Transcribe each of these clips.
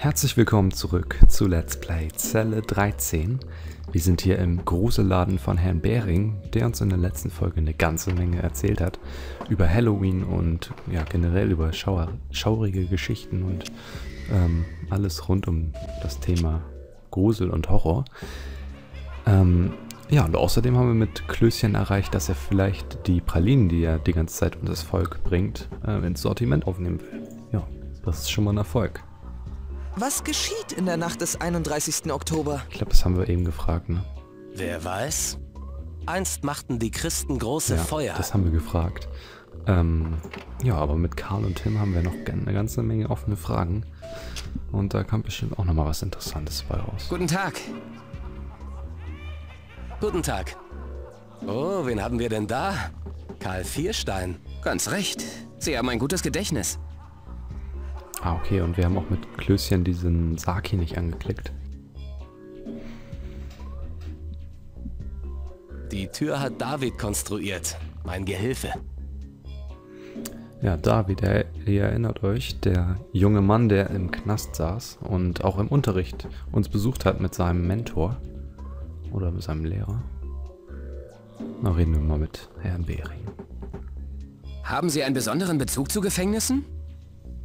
Herzlich willkommen zurück zu Let's Play Zelle 13. Wir sind hier im Gruseladen von Herrn Behring, der uns in der letzten Folge eine ganze Menge erzählt hat über Halloween und ja generell über schauer, schaurige Geschichten und ähm, alles rund um das Thema Grusel und Horror. Ähm, ja, und außerdem haben wir mit Klößchen erreicht, dass er vielleicht die Pralinen, die er die ganze Zeit unter das Volk bringt, äh, ins Sortiment aufnehmen will. Ja, das ist schon mal ein Erfolg. Was geschieht in der Nacht des 31. Oktober? Ich glaube, das haben wir eben gefragt, ne? Wer weiß? Einst machten die Christen große ja, Feuer. das haben wir gefragt. Ähm, ja, aber mit Karl und Tim haben wir noch eine ganze Menge offene Fragen. Und da kam bestimmt auch nochmal was Interessantes bei raus. Guten Tag. Guten Tag. Oh, wen haben wir denn da? Karl Vierstein. Ganz recht. Sie haben ein gutes Gedächtnis. Ah, okay, und wir haben auch mit Klößchen diesen Sarg hier nicht angeklickt. Die Tür hat David konstruiert. Mein Gehilfe. Ja, David, er, ihr erinnert euch, der junge Mann, der im Knast saß und auch im Unterricht uns besucht hat mit seinem Mentor. Oder mit seinem Lehrer. Na, reden wir mal mit Herrn Behring. Haben Sie einen besonderen Bezug zu Gefängnissen?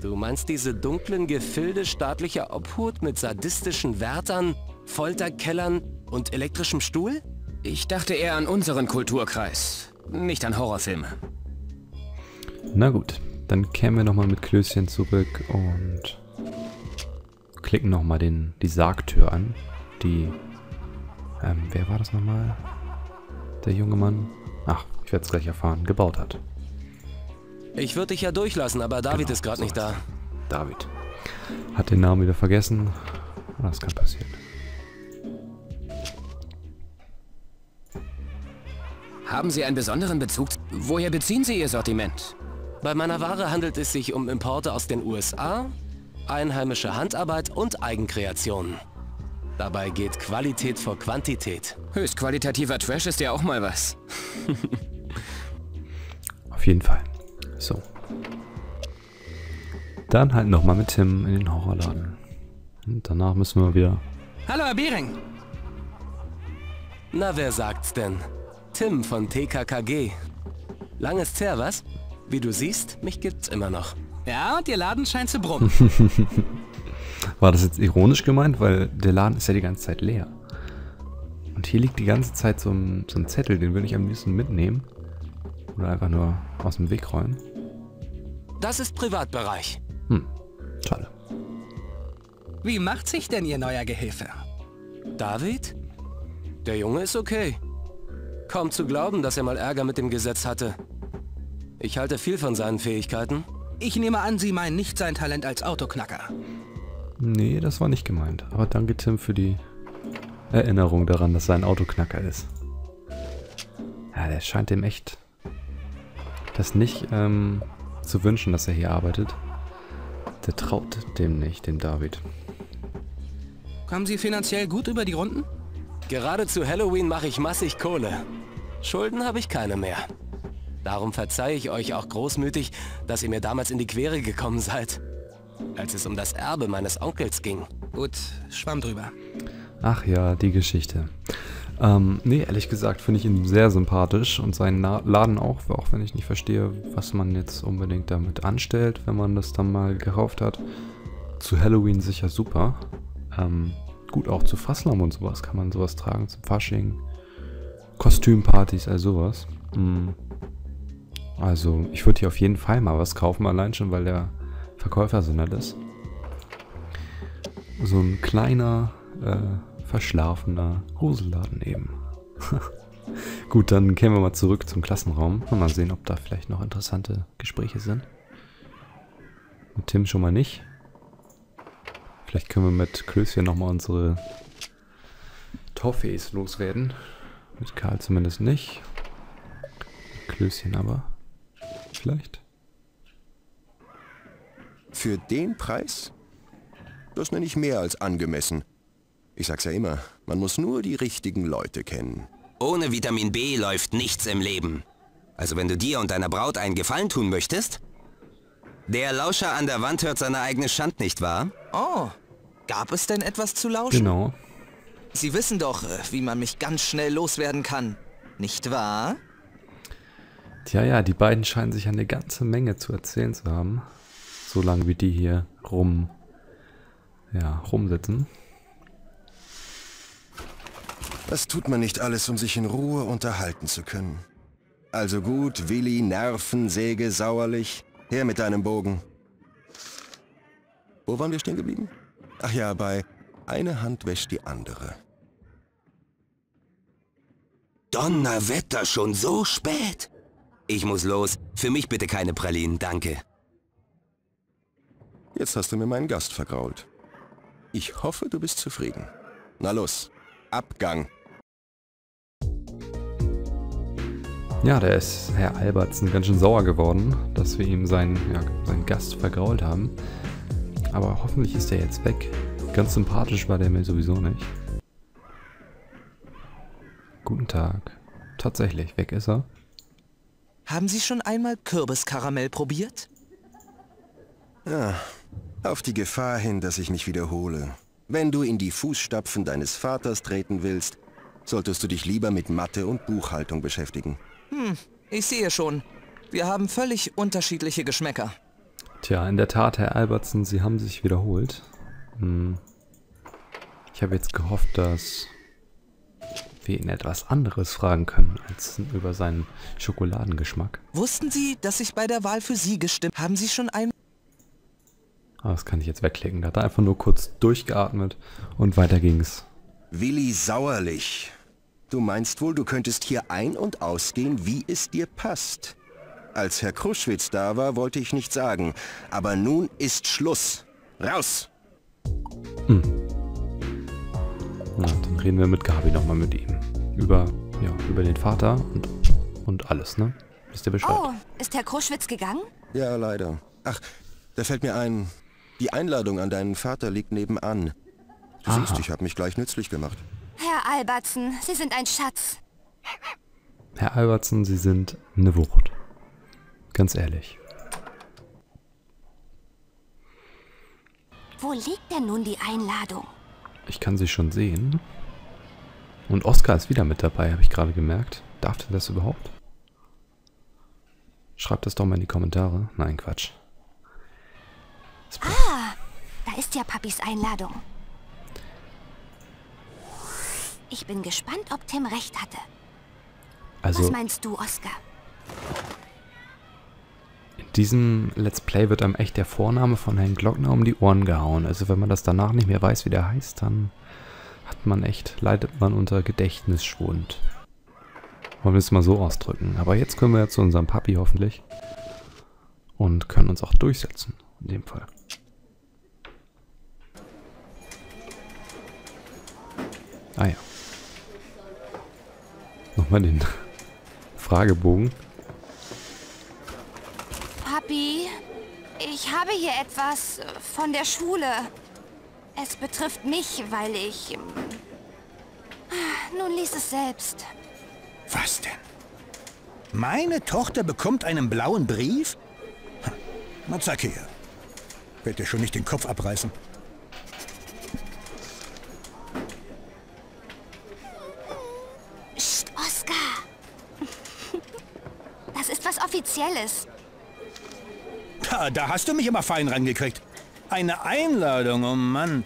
Du meinst diese dunklen Gefilde staatlicher Obhut mit sadistischen Wärtern, Folterkellern und elektrischem Stuhl? Ich dachte eher an unseren Kulturkreis, nicht an Horrorfilme. Na gut, dann kehren wir nochmal mit Klößchen zurück und klicken nochmal die Sargtür an, die ähm, wer war das nochmal? Der junge Mann? Ach, ich werde es gleich erfahren. Gebaut hat. Ich würde dich ja durchlassen, aber David Genau, ist gerade so nicht da. David. Hat den Namen wieder vergessen. Das kann passieren. Haben Sie einen besonderen Bezug? Woher beziehen Sie Ihr Sortiment? Bei meiner Ware handelt es sich um Importe aus den USA, einheimische Handarbeit und Eigenkreationen. Dabei geht Qualität vor Quantität. Höchstqualitativer Trash ist ja auch mal was. Auf jeden Fall. So. Dann halt nochmal mit Tim in den Horrorladen. Und danach müssen wir wieder... Hallo, Herr Behring. Na, wer sagt's denn? Tim von TKKG. Lang ist's her, was? Wie du siehst, mich gibt's immer noch. Ja, und Ihr Laden scheint zu brummen. War das jetzt ironisch gemeint? Weil der Laden ist ja die ganze Zeit leer. Und hier liegt die ganze Zeit so ein, so ein Zettel, den würde ich am liebsten mitnehmen. Oder einfach nur aus dem Weg räumen. Das ist Privatbereich. Hm, schade. Wie macht sich denn Ihr neuer Gehilfe? David? Der Junge ist okay. Kaum zu glauben, dass er mal Ärger mit dem Gesetz hatte. Ich halte viel von seinen Fähigkeiten. Ich nehme an, Sie meinen nicht sein Talent als Autoknacker. Nee, das war nicht gemeint. Aber danke Tim für die Erinnerung daran, dass er ein Autoknacker ist. Ja, der scheint dem echt das nicht ähm, zu wünschen, dass er hier arbeitet. Der traut dem nicht, dem David. Kommen Sie finanziell gut über die Runden? Gerade zu Halloween mache ich massig Kohle. Schulden habe ich keine mehr. Darum verzeihe ich euch auch großmütig, dass ihr mir damals in die Quere gekommen seid. Als es um das Erbe meines Onkels ging. Gut, schwamm drüber. Ach ja, die Geschichte. Ähm, nee, ehrlich gesagt finde ich ihn sehr sympathisch und seinen Na Laden auch, auch wenn ich nicht verstehe, was man jetzt unbedingt damit anstellt, wenn man das dann mal gekauft hat. Zu Halloween sicher super. Ähm, gut, auch zu Fasslam und sowas kann man sowas tragen, zum Fasching. Kostümpartys, all sowas. Mm. Also, ich würde hier auf jeden Fall mal was kaufen, allein schon, weil der Verkäufer so nett ist. So ein kleiner, äh, verschlafener Gruselladen eben. Gut, dann kehren wir mal zurück zum Klassenraum. Mal sehen, ob da vielleicht noch interessante Gespräche sind. Mit Tim schon mal nicht. Vielleicht können wir mit Klößchen nochmal unsere Toffees loswerden. Mit Karl zumindest nicht. Klößchen aber. Vielleicht. Für den Preis? Das nenne ich mehr als angemessen. Ich sag's ja immer, man muss nur die richtigen Leute kennen. Ohne Vitamin B läuft nichts im Leben. Also wenn du dir und deiner Braut einen Gefallen tun möchtest? Der Lauscher an der Wand hört seine eigene Schand, nicht wahr? Oh, Gab es denn etwas zu lauschen? Genau. Sie wissen doch, äh, wie man mich ganz schnell loswerden kann. Nicht wahr? Tja, ja, die beiden scheinen sich eine ganze Menge zu erzählen zu haben. So lange wie die hier rum, ja, rumsitzen. Was tut man nicht alles, um sich in Ruhe unterhalten zu können? Also gut, Willi, Nervensäge, sauerlich. Her mit deinem Bogen. Wo waren wir stehen geblieben? Ach ja, bei eine Hand wäscht die andere. Donnerwetter, schon so spät? Ich muss los. Für mich bitte keine Pralinen, danke. Jetzt hast du mir meinen Gast vergrault. Ich hoffe, du bist zufrieden. Na los, Abgang. Ja, der ist Herr Albertsen ganz schön sauer geworden, dass wir ihm seinen, ja, seinen Gast vergrault haben. Aber hoffentlich ist er jetzt weg. Ganz sympathisch war der mir sowieso nicht. Guten Tag. Tatsächlich, weg ist er. Haben Sie schon einmal Kürbiskaramell probiert? Ja, auf die Gefahr hin, dass ich mich wiederhole. Wenn du in die Fußstapfen deines Vaters treten willst, solltest du dich lieber mit Mathe und Buchhaltung beschäftigen. Hm, ich sehe schon. Wir haben völlig unterschiedliche Geschmäcker. Tja, in der Tat, Herr Albertsen, Sie haben sich wiederholt. Hm. Ich habe jetzt gehofft, dass wir ihn etwas anderes fragen können als über seinen Schokoladengeschmack. Wussten Sie, dass ich bei der Wahl für Sie gestimmt Haben Sie schon ein... Aber das kann ich jetzt wegklicken. Da hat er einfach nur kurz durchgeatmet und weiter ging's. Willi Sauerlich. Du meinst wohl, du könntest hier ein- und ausgehen, wie es dir passt. Als Herr Kruschwitz da war, wollte ich nichts sagen. Aber nun ist Schluss. Raus! Hm. Na, dann reden wir mit Gabi nochmal mit ihm. Über, ja, über den Vater und, und alles, ne? Wisst ihr Bescheid? Oh, ist Herr Kruschwitz gegangen? Ja, leider. Ach, da fällt mir ein. Die Einladung an deinen Vater liegt nebenan. Du Aha. siehst, ich habe mich gleich nützlich gemacht. Herr Albertsen, Sie sind ein Schatz. Herr Albertsen, Sie sind eine Wucht. Ganz ehrlich. Wo liegt denn nun die Einladung? Ich kann sie schon sehen. Und Oscar ist wieder mit dabei, habe ich gerade gemerkt. Darf der das überhaupt? Schreibt das doch mal in die Kommentare. Nein, Quatsch. Ah, da ist ja Papis Einladung. Ich bin gespannt, ob Tim recht hatte. Was Also meinst du, Oscar? in diesem Let's Play wird einem echt der Vorname von Herrn Glockner um die Ohren gehauen. Also wenn man das danach nicht mehr weiß, wie der heißt, dann hat man echt, leidet man unter Gedächtnisschwund. Wollen wir es mal so ausdrücken. Aber jetzt können wir ja zu unserem Papi hoffentlich. Und können uns auch durchsetzen. In dem Fall. Ah ja. Nochmal den Fragebogen. Papi, ich habe hier etwas äh, von der Schule. Es betrifft mich, weil ich... ähm, Nun lies es selbst. Was denn? Meine Tochter bekommt einen blauen Brief? Hm, Na zeig her. Werd dir schon nicht den Kopf abreißen. Offizielles. Da, da hast du mich aber fein rangekriegt. Eine Einladung, oh Mann.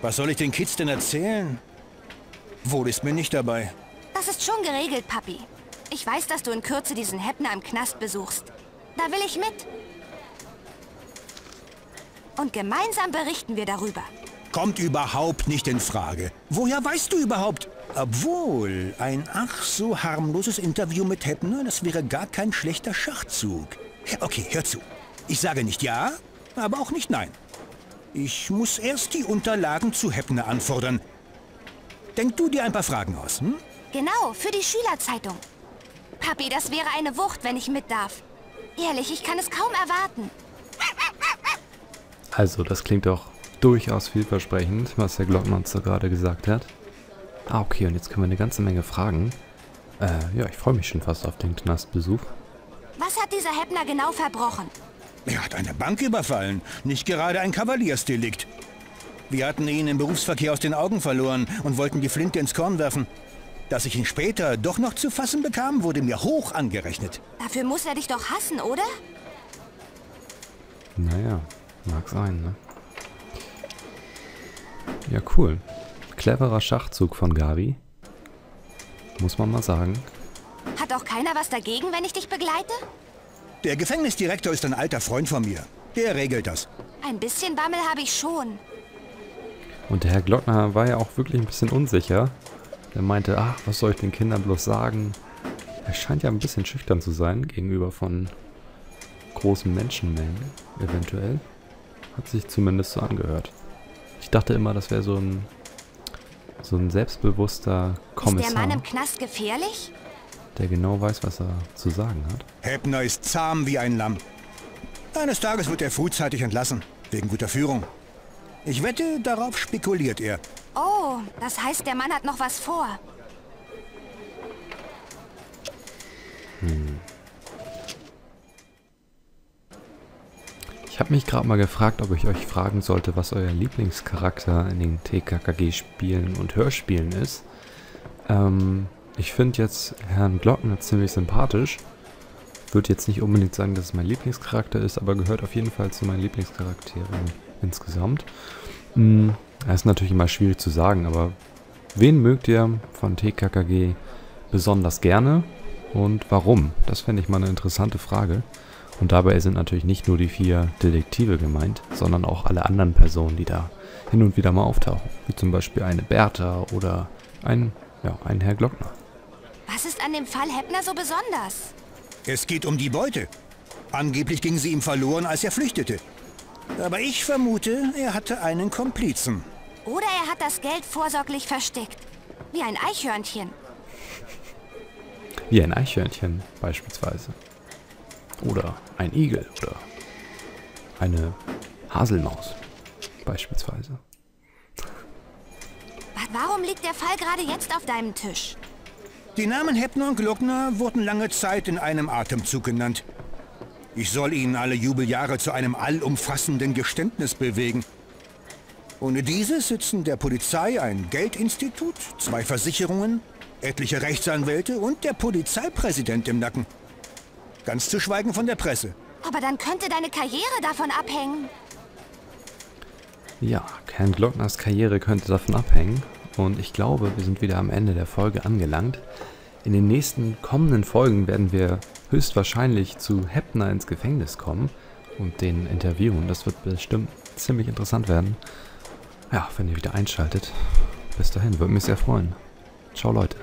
Was soll ich den Kids denn erzählen? Wohl ist mir nicht dabei. Das ist schon geregelt, Papi. Ich weiß, dass du in Kürze diesen Heppner im Knast besuchst. Da will ich mit. Und gemeinsam berichten wir darüber. Kommt überhaupt nicht in Frage. Woher weißt du überhaupt? Obwohl, ein ach so harmloses Interview mit Heppner, das wäre gar kein schlechter Schachzug. Okay, hör zu. Ich sage nicht ja, aber auch nicht nein. Ich muss erst die Unterlagen zu Heppner anfordern. Denk du dir ein paar Fragen aus, hm? Genau, für die Schülerzeitung. Papi, das wäre eine Wucht, wenn ich mit darf. Ehrlich, ich kann es kaum erwarten. Also, das klingt doch durchaus vielversprechend, was der Glockmonster gerade gesagt hat. Ah, okay, und jetzt können wir eine ganze Menge fragen. Äh, ja, ich freue mich schon fast auf den Knastbesuch. Was hat dieser Heppner genau verbrochen? Er hat eine Bank überfallen, nicht gerade ein Kavaliersdelikt. Wir hatten ihn im Berufsverkehr aus den Augen verloren und wollten die Flinte ins Korn werfen. Dass ich ihn später doch noch zu fassen bekam, wurde mir hoch angerechnet. Dafür muss er dich doch hassen, oder? Naja, mag sein, ne? Ja, cool. Cleverer Schachzug von Gabi. Muss man mal sagen. Hat auch keiner was dagegen, wenn ich dich begleite? Der Gefängnisdirektor ist ein alter Freund von mir. Der regelt das. Ein bisschen Bammel habe ich schon. Und der Herr Glockner war ja auch wirklich ein bisschen unsicher. Er meinte, ach, was soll ich den Kindern bloß sagen? Er scheint ja ein bisschen schüchtern zu sein gegenüber von großen Menschenmengen, eventuell. Hat sich zumindest so angehört. Ich dachte immer, das wäre so ein so ein selbstbewusster Kommissar. Ist der Mann im Knast gefährlich? Der genau weiß, was er zu sagen hat. Heppner ist zahm wie ein Lamm. Eines Tages wird er frühzeitig entlassen, wegen guter Führung. Ich wette, darauf spekuliert er. Oh, das heißt, der Mann hat noch was vor. Ich habe mich gerade mal gefragt, ob ich euch fragen sollte, was euer Lieblingscharakter in den TKKG-Spielen und Hörspielen ist. Ähm, ich finde jetzt Herrn Glockner ziemlich sympathisch. Würde jetzt nicht unbedingt sagen, dass es mein Lieblingscharakter ist, aber gehört auf jeden Fall zu meinen Lieblingscharakteren insgesamt. Hm, das ist natürlich immer schwierig zu sagen, aber wen mögt ihr von TKKG besonders gerne und warum? Das fände ich mal eine interessante Frage. Und dabei sind natürlich nicht nur die vier Detektive gemeint, sondern auch alle anderen Personen, die da hin und wieder mal auftauchen. Wie zum Beispiel eine Bertha oder ein, ja, ein Herr Glockner. Was ist an dem Fall Heppner so besonders? Es geht um die Beute. Angeblich ging sie ihm verloren, als er flüchtete. Aber ich vermute, er hatte einen Komplizen. Oder er hat das Geld vorsorglich versteckt. Wie ein Eichhörnchen. Wie ein Eichhörnchen beispielsweise. Oder ein Igel oder eine Haselmaus beispielsweise. Warum liegt der Fall gerade jetzt auf deinem Tisch? Die Namen Heppner und Glockner wurden lange Zeit in einem Atemzug genannt. Ich soll ihnen alle Jubeljahre zu einem allumfassenden Geständnis bewegen. Ohne dieses sitzen der Polizei ein Geldinstitut, zwei Versicherungen, etliche Rechtsanwälte und der Polizeipräsident im Nacken. Ganz zu schweigen von der Presse. Aber dann könnte deine Karriere davon abhängen. Ja, Herrn Glockners Karriere könnte davon abhängen. Und ich glaube, wir sind wieder am Ende der Folge angelangt. In den nächsten kommenden Folgen werden wir höchstwahrscheinlich zu Heppner ins Gefängnis kommen und den interviewen. Das wird bestimmt ziemlich interessant werden. Ja, wenn ihr wieder einschaltet. Bis dahin, würde mich sehr freuen. Ciao Leute.